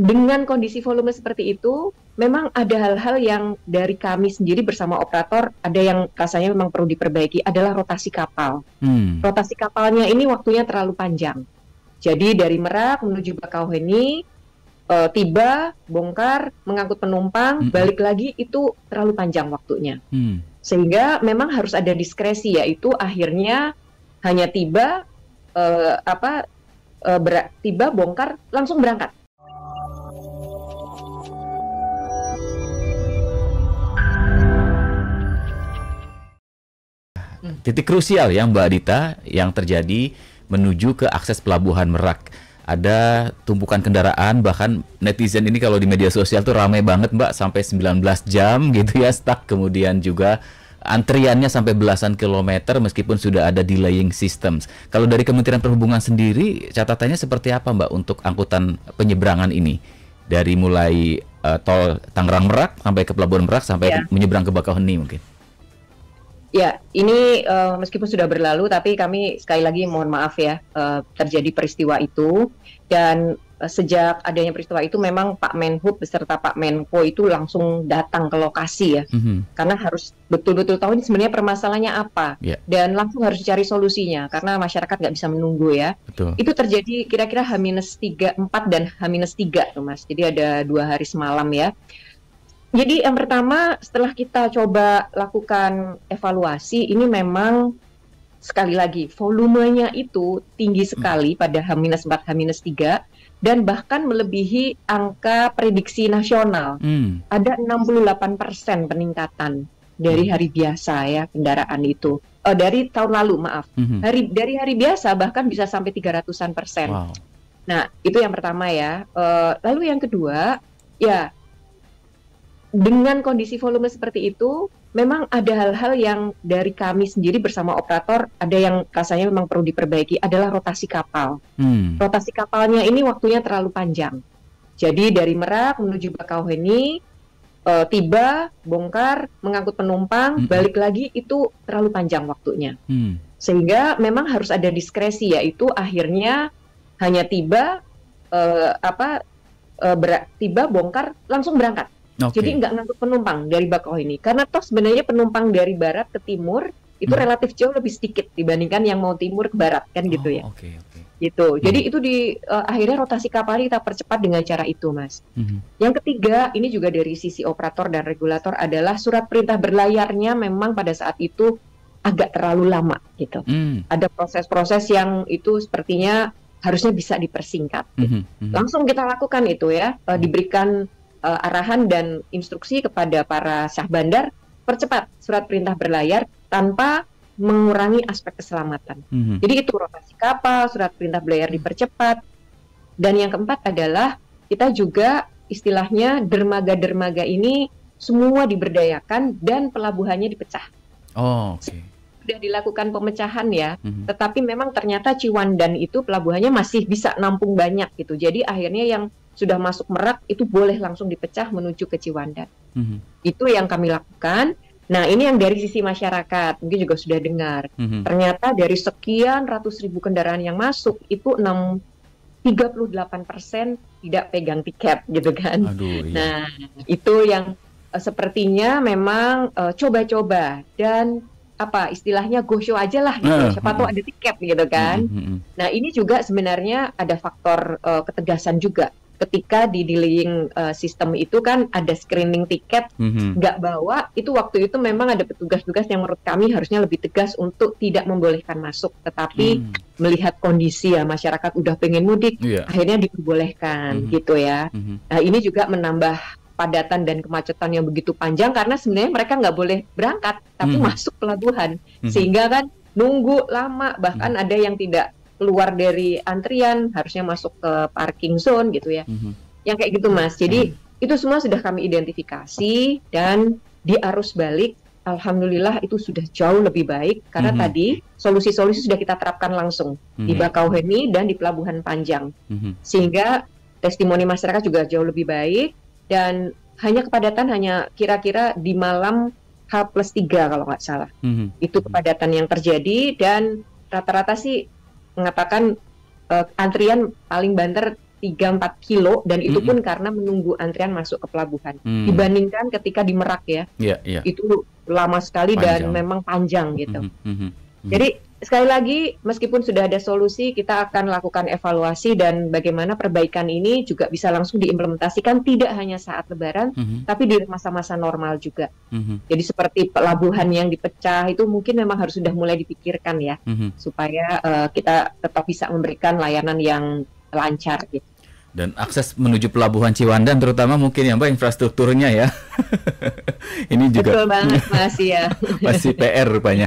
dengan kondisi volume seperti itu, memang ada hal-hal yang dari kami sendiri bersama operator ada yang rasanya memang perlu diperbaiki adalah rotasi kapal. Hmm. Rotasi kapalnya ini waktunya terlalu panjang. Jadi dari Merak menuju Bakauheni uh, tiba, bongkar, mengangkut penumpang, hmm. balik lagi itu terlalu panjang waktunya. Hmm. Sehingga memang harus ada diskresi yaitu akhirnya hanya tiba uh, apa uh, tiba bongkar langsung berangkat titik krusial yang Mbak Adita yang terjadi menuju ke akses pelabuhan Merak. Ada tumpukan kendaraan bahkan netizen ini kalau di media sosial tuh ramai banget Mbak sampai 19 jam gitu ya stuck kemudian juga antriannya sampai belasan kilometer meskipun sudah ada delaying systems. Kalau dari Kementerian Perhubungan sendiri catatannya seperti apa Mbak untuk angkutan penyeberangan ini? Dari mulai uh, tol Tangerang Merak sampai ke Pelabuhan Merak sampai ya. menyeberang ke Bakauheni mungkin. Ya, ini uh, meskipun sudah berlalu, tapi kami sekali lagi mohon maaf ya uh, terjadi peristiwa itu dan uh, sejak adanya peristiwa itu memang Pak Menhub beserta Pak Menko itu langsung datang ke lokasi ya, mm-hmm. karena harus betul-betul tahu ini sebenarnya permasalahannya apa yeah. dan langsung harus dicari solusinya karena masyarakat nggak bisa menunggu ya. Betul. Itu terjadi kira-kira H-3, 4 dan H-3 tuh Mas, jadi ada dua hari semalam ya. Jadi yang pertama setelah kita coba lakukan evaluasi ini memang sekali lagi volumenya itu tinggi sekali pada H-4 H-3 dan bahkan melebihi angka prediksi nasional. Hmm. Ada 68% peningkatan dari hmm. hari biasa ya kendaraan itu. Oh, dari tahun lalu maaf. Hmm. Hari dari hari biasa bahkan bisa sampai 300-an persen. Wow. Nah, itu yang pertama ya. Uh, lalu yang kedua, ya dengan kondisi volume seperti itu, memang ada hal-hal yang dari kami sendiri bersama operator ada yang rasanya memang perlu diperbaiki adalah rotasi kapal. Hmm. Rotasi kapalnya ini waktunya terlalu panjang. Jadi dari Merak menuju Bakauheni uh, tiba, bongkar, mengangkut penumpang, hmm. balik lagi itu terlalu panjang waktunya. Hmm. Sehingga memang harus ada diskresi yaitu akhirnya hanya tiba uh, apa uh, tiba bongkar langsung berangkat Okay. Jadi nggak ngangkut penumpang dari Bakauheni karena toh sebenarnya penumpang dari barat ke timur itu hmm. relatif jauh lebih sedikit dibandingkan yang mau timur ke barat kan gitu oh, gitu ya. Okay, okay. Gitu. Hmm. Jadi itu di uh, akhirnya rotasi kapal kita percepat dengan cara itu, Mas. Hmm. Yang ketiga, ini juga dari sisi operator dan regulator adalah surat perintah berlayarnya memang pada saat itu agak terlalu lama gitu. Hmm. Ada proses-proses yang itu sepertinya harusnya bisa dipersingkat. Gitu. Hmm. Hmm. Langsung kita lakukan itu ya, uh, diberikan uh, arahan dan instruksi kepada para sah bandar percepat surat perintah berlayar tanpa mengurangi aspek keselamatan. Mm-hmm. Jadi itu rotasi kapal, surat perintah berlayar dipercepat. Dan yang keempat adalah kita juga istilahnya dermaga-dermaga ini semua diberdayakan dan pelabuhannya dipecah. Oh, oke. Okay. Sudah dilakukan pemecahan ya, mm-hmm. tetapi memang ternyata Ciwandan itu pelabuhannya masih bisa nampung banyak gitu. Jadi akhirnya yang sudah masuk Merak itu boleh langsung dipecah menuju ke Ciwandan. Mm-hmm. Itu yang kami lakukan. Nah ini yang dari sisi masyarakat mungkin juga sudah dengar. Mm-hmm. Ternyata dari sekian ratus ribu kendaraan yang masuk itu 6 38 persen tidak pegang tiket gitu kan. Aduh, iya. Nah itu yang uh, sepertinya memang uh, coba-coba dan apa istilahnya go show aja lah gitu. Uh, Siapa uh, tahu ada tiket gitu kan. Uh, uh, uh. Nah ini juga sebenarnya ada faktor uh, ketegasan juga ketika di delaying uh, sistem itu kan ada screening tiket nggak -hmm. bawa itu waktu itu memang ada petugas-petugas yang menurut kami harusnya lebih tegas untuk tidak membolehkan masuk tetapi melihat kondisi ya masyarakat udah pengen mudik yeah. akhirnya diperbolehkan -hmm. gitu ya -hmm. nah ini juga menambah padatan dan kemacetan yang begitu panjang karena sebenarnya mereka nggak boleh berangkat tapi mm -hmm. masuk pelabuhan mm -hmm. sehingga kan nunggu lama bahkan mm -hmm. ada yang tidak keluar dari antrian harusnya masuk ke parking zone gitu ya. Mm-hmm. Yang kayak gitu Mas. Jadi mm-hmm. itu semua sudah kami identifikasi dan di arus balik alhamdulillah itu sudah jauh lebih baik karena mm-hmm. tadi solusi-solusi sudah kita terapkan langsung mm-hmm. di Bakauheni dan di Pelabuhan Panjang. Mm-hmm. Sehingga testimoni masyarakat juga jauh lebih baik dan hanya kepadatan hanya kira-kira di malam H plus 3 kalau nggak salah. Mm-hmm. Itu kepadatan yang terjadi dan rata-rata sih mengatakan uh, antrian paling banter 3-4 kilo dan itu pun karena menunggu antrian masuk ke pelabuhan. Hmm. Dibandingkan ketika di Merak ya, yeah, yeah. itu lama sekali panjang. dan memang panjang gitu. Hmm, hmm, hmm, hmm. Jadi sekali lagi meskipun sudah ada solusi kita akan lakukan evaluasi dan bagaimana perbaikan ini juga bisa langsung diimplementasikan tidak hanya saat lebaran mm -hmm. tapi di masa-masa normal juga. Mm -hmm. Jadi seperti pelabuhan yang dipecah itu mungkin memang harus sudah mulai dipikirkan ya mm -hmm. supaya uh, kita tetap bisa memberikan layanan yang lancar gitu dan akses menuju pelabuhan Ciwandan terutama mungkin ya Mbak infrastrukturnya ya. Ini juga Betul banget masih ya. masih PR rupanya.